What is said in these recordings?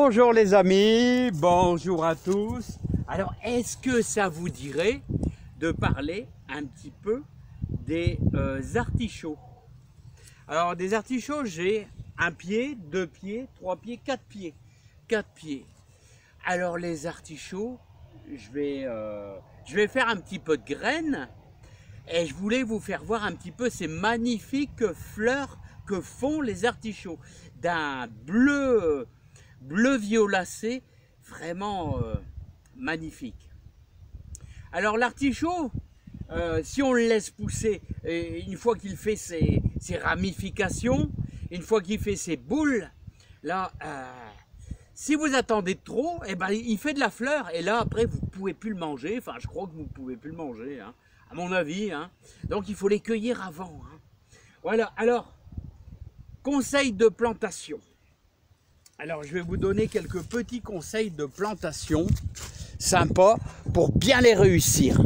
Bonjour les amis, bonjour à tous. Alors, est-ce que ça vous dirait de parler un petit peu des euh, artichauts? Alors, des artichauts, j'ai un pied, deux pieds, trois pieds, quatre pieds. Quatre pieds. Alors, les artichauts, je vais, euh, je vais faire un petit peu de graines et je voulais vous faire voir un petit peu ces magnifiques fleurs que font les artichauts d'un bleu bleu violacé, vraiment euh, magnifique. Alors l'artichaut, euh, si on le laisse pousser, une fois qu'il fait ses, ramifications, une fois qu'il fait ses boules, là, euh, si vous attendez trop, eh ben, il fait de la fleur, et là, après, vous ne pouvez plus le manger. Enfin, je crois que vous ne pouvez plus le manger, hein, à mon avis. Hein. Donc, il faut les cueillir avant. Hein. Voilà, alors, conseil de plantation. Alors, je vais vous donner quelques petits conseils de plantation sympas pour bien les réussir.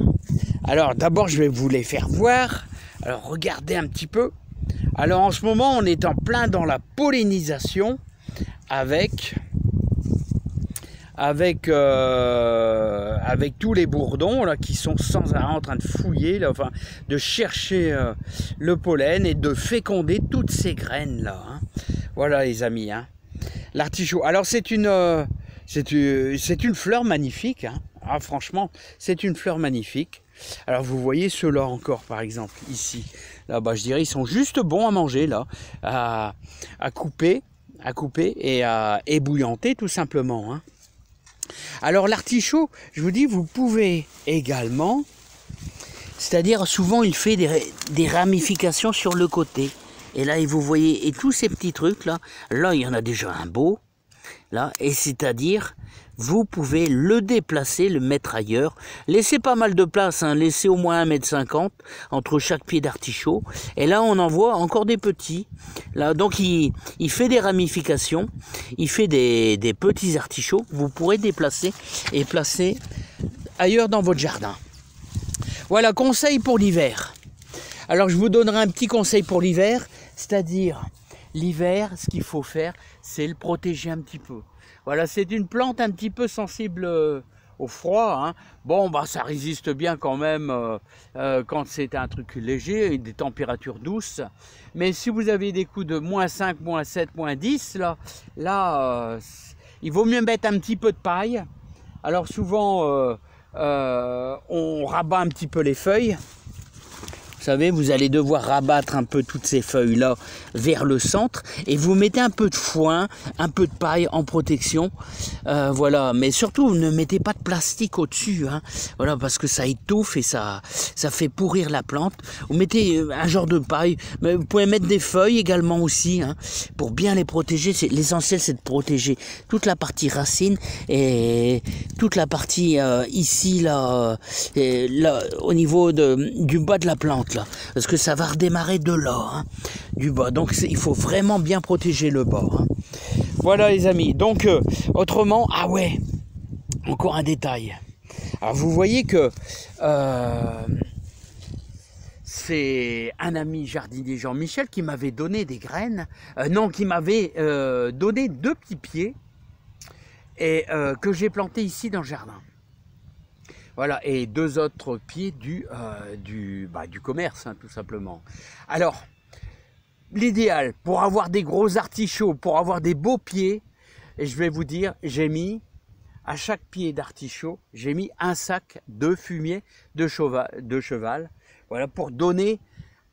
Alors, d'abord, je vais vous les faire voir. Alors, regardez un petit peu. Alors, en ce moment, on est en plein dans la pollinisation avec avec, euh, avec tous les bourdons là, qui sont sans arrêt en train de fouiller, enfin, de chercher euh, le pollen et de féconder toutes ces graines là. Hein. Voilà les amis. Hein. L'artichaut. Alors c'est une, euh, c'est une, fleur magnifique. Hein. Ah, franchement, c'est une fleur magnifique. Alors vous voyez ceux-là encore, par exemple, ici. Là, bas je dirais, ils sont juste bons à manger là, à, couper, à couper et à ébouillanter tout simplement. Hein. Alors l'artichaut, je vous dis, vous pouvez également, c'est-à-dire souvent il fait des ramifications sur le côté. Et là, vous voyez, et tous ces petits trucs là, là, il y en a déjà un beau, là, et c'est-à-dire, vous pouvez le déplacer, le mettre ailleurs. Laissez pas mal de place, hein, laissez au moins 1m50 entre chaque pied d'artichaut. Et là, on en voit encore des petits. Là, donc, il, il fait des ramifications, il fait des, des petits artichauts. Vous pourrez déplacer et placer ailleurs dans votre jardin. Voilà, conseil pour l'hiver. Alors, je vous donnerai un petit conseil pour l'hiver c'est-à-dire, l'hiver, ce qu'il faut faire, c'est le protéger un petit peu. Voilà, c'est une plante un petit peu sensible euh, au froid. Hein. Bon, bah, ça résiste bien quand même euh, euh, quand c'est un truc léger des températures douces. Mais si vous avez des coups de moins 5, moins 7, moins 10, là, là il vaut mieux mettre un petit peu de paille. Alors souvent, on rabat un petit peu les feuilles. Vous savez, vous allez devoir rabattre un peu toutes ces feuilles-là vers le centre et vous mettez un peu de foin, un peu de paille en protection. Euh, voilà, mais surtout ne mettez pas de plastique au-dessus, hein. voilà, parce que ça étouffe et ça, ça fait pourrir la plante. Vous mettez euh, un genre de paille, mais vous pouvez mettre des feuilles également aussi, hein, pour bien les protéger. L'essentiel, c'est de protéger toute la partie racine et toute la partie euh, ici, là, là, au niveau du bas de la plante parce que ça va redémarrer de là, hein, du bas. Donc il faut vraiment bien protéger le bord. Hein. Voilà les amis. Donc euh, autrement, ah ouais, encore un détail. Alors vous voyez que euh, c'est un ami jardinier Jean-Michel qui m'avait donné des graines, euh, non, qui m'avait donné deux petits pieds et que j'ai planté ici dans le jardin. Voilà, et deux autres pieds du, euh, du, bah, du commerce, hein, tout simplement. Alors, l'idéal pour avoir des gros artichauts, pour avoir des beaux pieds, et je vais vous dire, j'ai mis à chaque pied d'artichaut, j'ai mis un sac de fumier de cheval, voilà, pour donner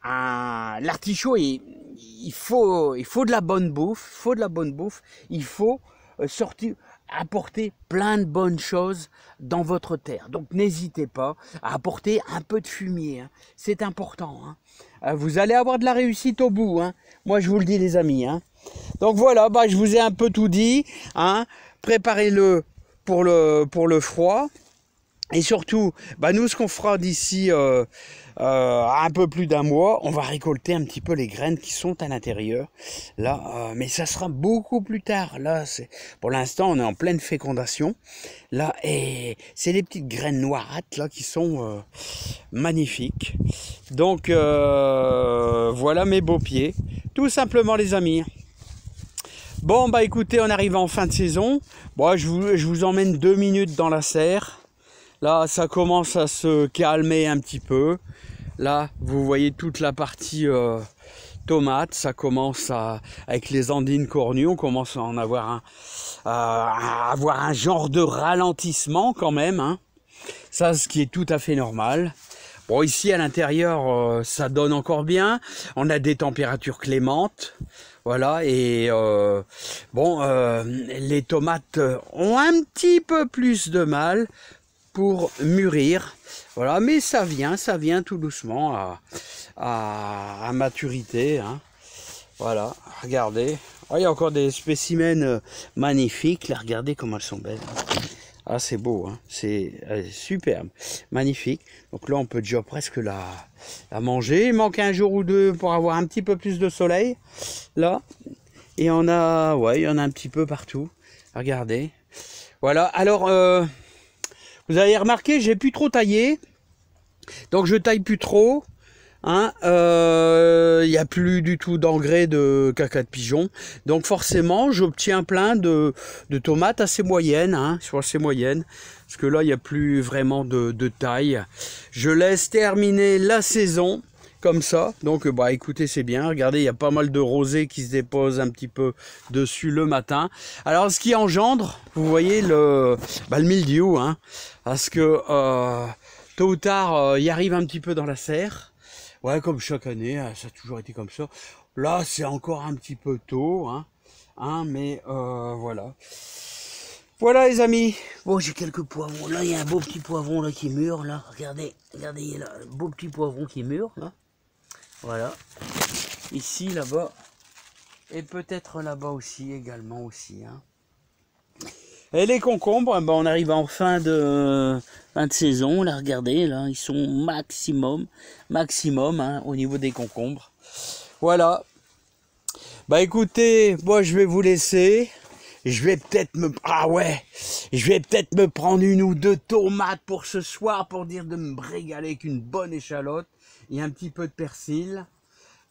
un... L'artichaut, il, faut, il faut de la bonne bouffe, il faut de la bonne bouffe, il faut sortir, apporter plein de bonnes choses dans votre terre. Donc n'hésitez pas à apporter un peu de fumier. Hein. C'est important. Hein. Euh, vous allez avoir de la réussite au bout. Hein. Moi je vous le dis les amis. Donc voilà, bah, je vous ai un peu tout dit. Préparez-le pour le, pour le froid. Et surtout, bah nous, ce qu'on fera d'ici euh, euh, un peu plus d'un mois, on va récolter un petit peu les graines qui sont à l'intérieur. Là, euh, mais ça sera beaucoup plus tard. Là, c'est pour l'instant, on est en pleine fécondation. Là, et c'est les petites graines noirâtres là qui sont magnifiques. Donc voilà mes beaux pieds, tout simplement les amis. Bon, bah écoutez, on arrive en fin de saison. Bon, je vous, je vous emmène deux minutes dans la serre. Là, ça commence à se calmer un petit peu. Là, vous voyez toute la partie euh, tomate. Ça commence à, avec les andines cornues, on commence à en avoir un, genre de ralentissement quand même. Hein. Ça, ce qui est tout à fait normal. Bon, ici à l'intérieur, euh, ça donne encore bien. On a des températures clémentes. Voilà, et euh, bon, les tomates ont un petit peu plus de mal pour mûrir. Voilà, mais ça vient, ça vient tout doucement à, maturité. Hein. Voilà, regardez. Oh, il y a encore des spécimens magnifiques. Là, regardez comment elles sont belles. Ah, c'est beau, hein. c'est superbe, magnifique. Donc là, on peut déjà presque la, la manger. Il manque un jour ou deux pour avoir un petit peu plus de soleil. Là, et on a, ouais, il y en a un petit peu partout. Regardez. Voilà. Alors, euh, vous avez remarqué, j'ai plus trop taillé. Donc, je taille plus trop. Hein, euh, il n'y a plus du tout d'engrais de caca de pigeon. Donc forcément, j'obtiens plein de, tomates assez moyennes, hein, assez moyennes. Parce que là, il n'y a plus vraiment de, taille. Je laisse terminer la saison comme ça. Donc, bah, écoutez, c'est bien. Regardez, il y a pas mal de rosées qui se déposent un petit peu dessus le matin. Alors, ce qui engendre, vous voyez le, bah, le mildiou, hein, parce que euh, tôt ou tard, euh, il arrive un petit peu dans la serre. Ouais, comme chaque année, hein, ça a toujours été comme ça. Là, c'est encore un petit peu tôt, hein, hein mais euh, voilà. Voilà les amis. Bon, j'ai quelques poivrons. Là, il y a un beau petit poivron là qui mûre là. Regardez, regardez, il y a un beau petit poivron qui mûre là. Voilà. Ici, là-bas. Et peut-être là-bas aussi, également aussi. Hein. Et les concombres, eh ben on arrive en fin de, fin de saison. Là, regardez, là, ils sont maximum, maximum hein, au niveau des concombres. Voilà. Bah écoutez, moi je vais vous laisser. Je vais peut-être me... Ah ouais Je vais peut-être me prendre une ou deux tomates pour ce soir pour dire de me régaler avec une bonne échalote et un petit peu de persil.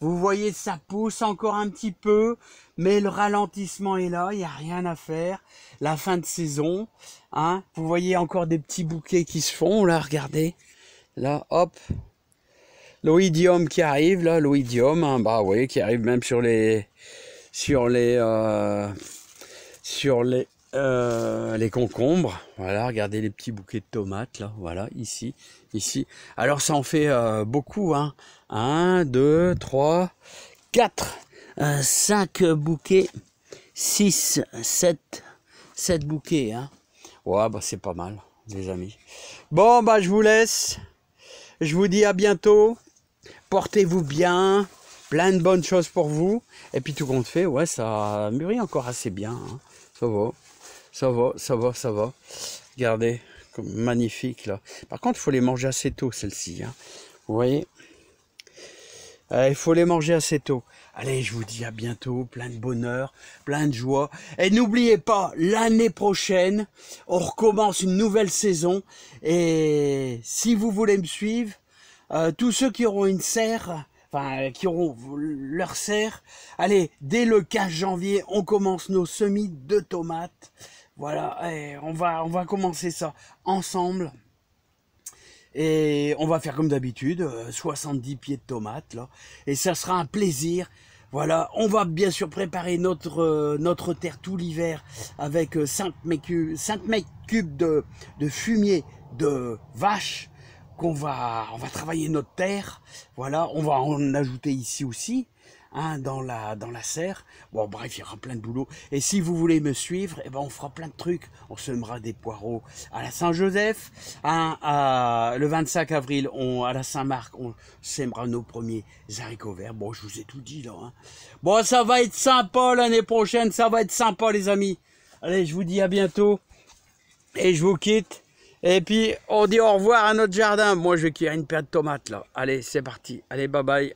Vous voyez, ça pousse encore un petit peu, mais le ralentissement est là, il n'y a rien à faire. La fin de saison, hein, vous voyez encore des petits bouquets qui se font, là, regardez. Là, hop, l'oïdium qui arrive, là, l'oïdium, hein, bah oui, qui arrive même sur les, sur les, euh, sur les, euh, les concombres. Voilà, regardez les petits bouquets de tomates, là, voilà, ici, ici. Alors, ça en fait euh, beaucoup, hein. 1, 2, 3, 4, 5 bouquets, 6, 7, 7 bouquets. Hein. Ouais, bah c'est pas mal, les amis. Bon, bah je vous laisse. Je vous dis à bientôt. Portez-vous bien. Plein de bonnes choses pour vous. Et puis tout compte fait, ouais, ça mûrit encore assez bien. Hein. Ça va. Ça va, ça va, ça va. Regardez, magnifique là. Par contre, il faut les manger assez tôt, celles-ci. Hein. Vous voyez? Euh, il faut les manger assez tôt. Allez, je vous dis à bientôt, plein de bonheur, plein de joie. Et n'oubliez pas, l'année prochaine, on recommence une nouvelle saison. Et si vous voulez me suivre, euh, tous ceux qui auront une serre, enfin qui auront leur serre, allez, dès le 15 janvier, on commence nos semis de tomates. Voilà, on va on va commencer ça ensemble. Et on va faire comme d'habitude, 70 euh, pieds de tomates là. Et ça sera un plaisir. Voilà, on va bien sûr préparer notre, euh, notre terre tout l'hiver avec 5 mètres cubes, 5 mètres cubes de, de fumier de vache on va travailler notre terre. Voilà, on va en ajouter ici aussi. Hein, dans la dans la serre. Bon bref, il y aura plein de boulot. Et si vous voulez me suivre, eh ben on fera plein de trucs. On semera des poireaux à la Saint-Joseph, hein, le 25 avril, on, à la Saint-Marc, on sèmera nos premiers haricots verts. Bon, je vous ai tout dit là. Hein. Bon, ça va être sympa l'année prochaine, ça va être sympa les amis. Allez, je vous dis à bientôt et je vous quitte. Et puis on dit au revoir à notre jardin. Moi, je vais cueillir une paire de tomates là. Allez, c'est parti. Allez, bye bye.